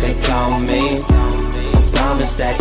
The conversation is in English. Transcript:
They call me. I promise that